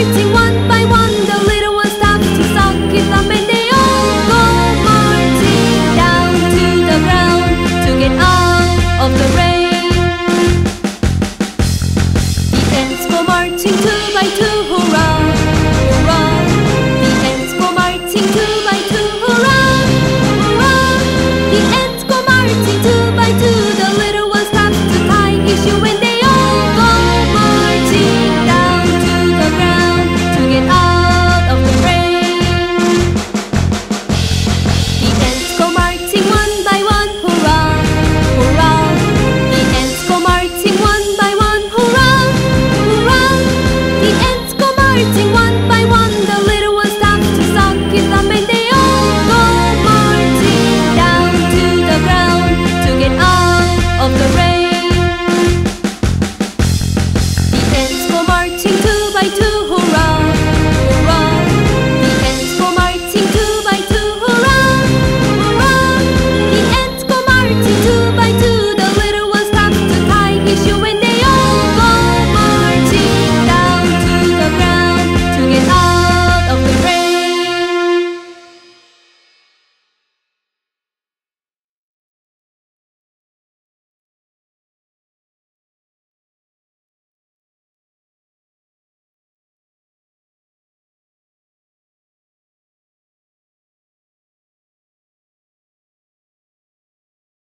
everything one by one.